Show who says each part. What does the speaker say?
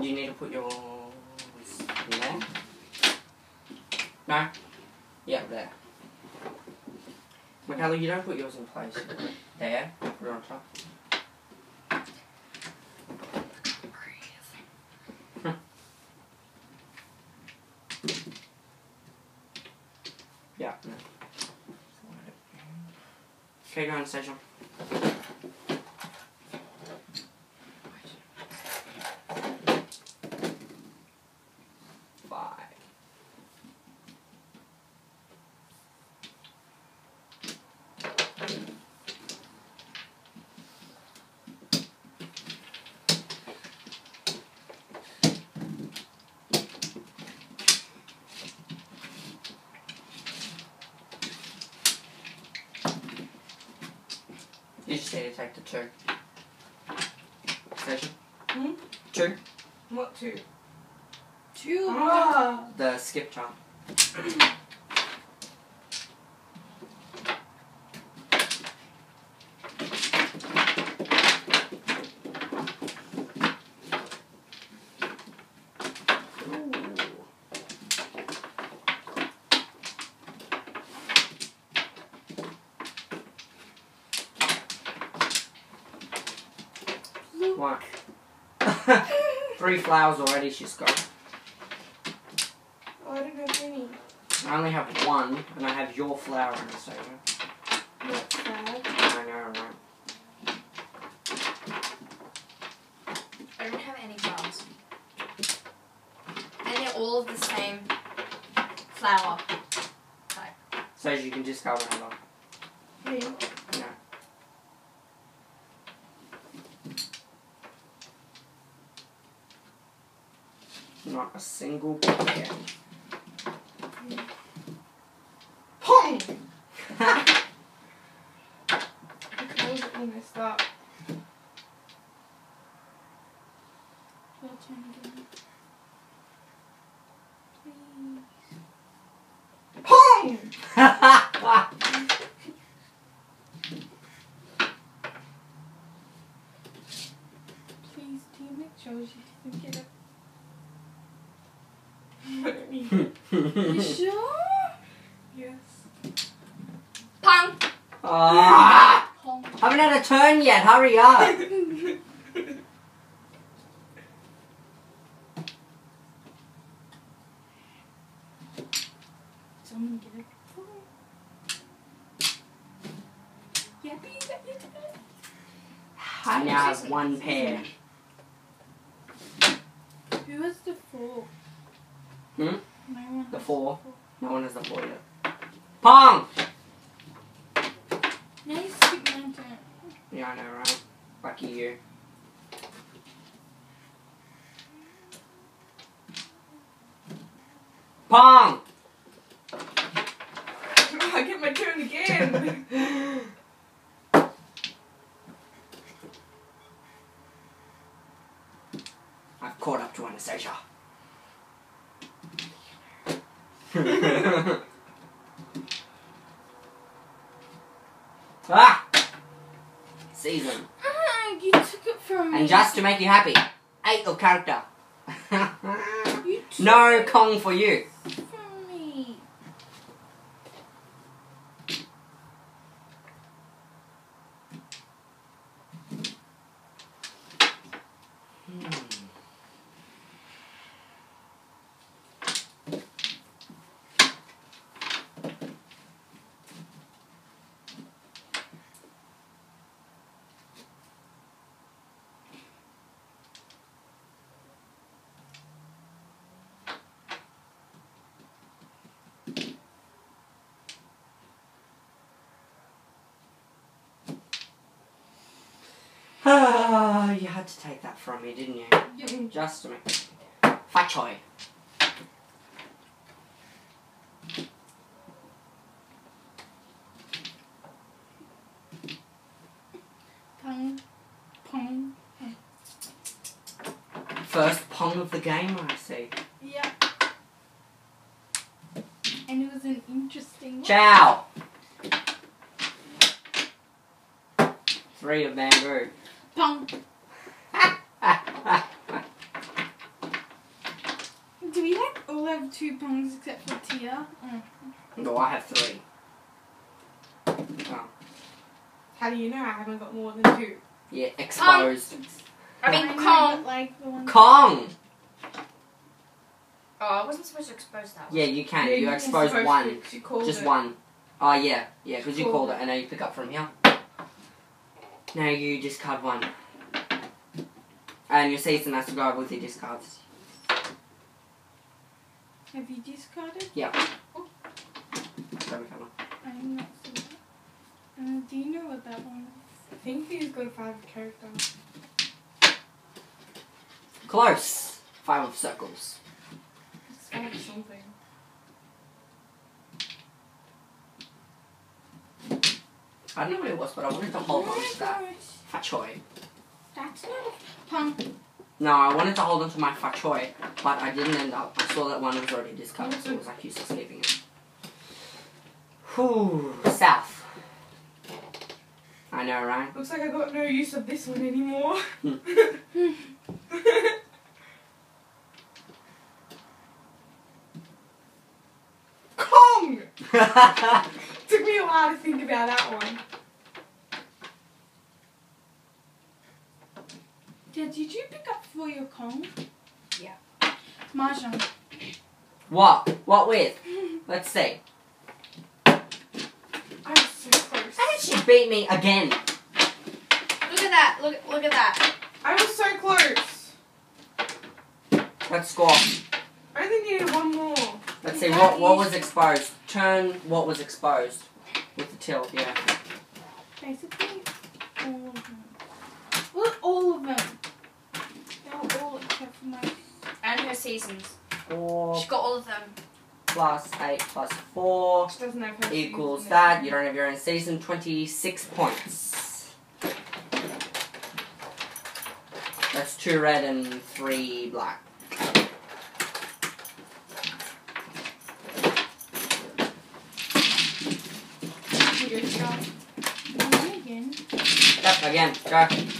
Speaker 1: You need to put yours in there. No? Yeah, there. Michaela, you don't put yours in place. There, put it on top. Yeah. Okay, go on station. Five. You just need to take the two. Station?
Speaker 2: Hmm?
Speaker 1: Two.
Speaker 2: What two?
Speaker 3: Two.
Speaker 2: Ah.
Speaker 1: The skip jump. One. Three flowers already she's got.
Speaker 2: Oh, I don't have any.
Speaker 1: I only have one, and I have your flower in the soda.
Speaker 2: That's sad.
Speaker 1: I know, right?
Speaker 3: I don't have any flowers. And they're all of the same flower type.
Speaker 1: So you can just go whenever.
Speaker 2: Me.
Speaker 1: Not a single pair.
Speaker 2: Pong! I messed up.
Speaker 3: Your turn again. Please.
Speaker 2: Pong! Please, teammate shows you can get it. I don't
Speaker 3: You sure?
Speaker 2: Yes.
Speaker 3: Pong.
Speaker 1: Ah!
Speaker 3: Pong.
Speaker 1: Haven't had a turn yet. Hurry up.
Speaker 3: Someone get it.
Speaker 1: I now have one pair.
Speaker 2: Who has the four?
Speaker 1: Hmm? The four. No one has the four yet. Pong!
Speaker 2: Nice you skip my turn.
Speaker 1: Yeah, I know, right? Lucky you. Pong!
Speaker 2: I get my turn again.
Speaker 1: I've caught up to Anastasia. ah! Season.
Speaker 2: ah, you took it from me.
Speaker 1: And just to make you happy, eight of character. No Kong for you.
Speaker 2: from me.
Speaker 1: Ah, you had to take that from me, didn't you?
Speaker 2: Yep.
Speaker 1: Just to make Fat choy.
Speaker 2: Pong. Pong.
Speaker 1: First pong of the game, I see.
Speaker 2: Yeah. And it was an interesting.
Speaker 1: Ciao! Three of bamboo.
Speaker 2: Pong. Do we all have two pungs except for Tia. Oh.
Speaker 1: No, I have three. Oh,
Speaker 4: How do you know I haven't got more than two?
Speaker 1: yeah, exposed.
Speaker 3: I mean,
Speaker 2: know,
Speaker 3: Kong.
Speaker 2: like the one.
Speaker 1: Kong!
Speaker 3: Oh, I wasn't supposed to expose that.
Speaker 1: Yeah, you can.
Speaker 4: Yeah,
Speaker 1: you
Speaker 4: were
Speaker 1: expose
Speaker 4: supposed
Speaker 1: one.
Speaker 4: to. She
Speaker 1: Just
Speaker 4: it.
Speaker 1: one. Oh, yeah. Yeah, because you
Speaker 4: Called
Speaker 1: called
Speaker 4: it.
Speaker 1: it. and now you pick up from here. Now you discard one. And your season has to go with your discards.
Speaker 2: Have you discarded?
Speaker 1: Grab a colour.
Speaker 2: I'm not sure. Uh, do you know what that one is?
Speaker 4: I think these go five characters.
Speaker 1: Close. Five of circles.
Speaker 4: It's five something.
Speaker 1: I don't know what it was, but I wanted to hold on to that.
Speaker 2: gosh.
Speaker 1: Fachoy.
Speaker 2: That's not a punk.
Speaker 1: No, I wanted to hold on to my Fachoy, but I didn't end up. I saw that one was already discarded, so it was like useless leaving it. Whew. South. I know, right?
Speaker 4: Looks like I got no use of this one anymore.
Speaker 1: Hmm.
Speaker 4: Kong! Took me a while to think about that one.
Speaker 2: Yeah, did you pick up for your Kong?
Speaker 3: Yeah.
Speaker 2: Mahjong.
Speaker 1: what? What with? Let's see.
Speaker 4: I was so close.
Speaker 1: How did she beat me again?
Speaker 3: Look at that. Look, look at that.
Speaker 4: I was so close.
Speaker 1: Let's score.
Speaker 4: I only needed one more.
Speaker 1: Let's see what what was exposed. Turn what was exposed with the tilt. Yeah.
Speaker 2: Basically, all of them. Well, all of them. They were all except for my.
Speaker 3: And her seasons.
Speaker 1: Four
Speaker 3: She got all of them.
Speaker 1: plus eight plus four
Speaker 4: She doesn't have her
Speaker 1: equals
Speaker 4: seasons.
Speaker 1: that. You don't have your own season. Twenty six points. That's two red and three black.
Speaker 4: You go, Scout.
Speaker 2: One again.
Speaker 1: Yep. Again. Go.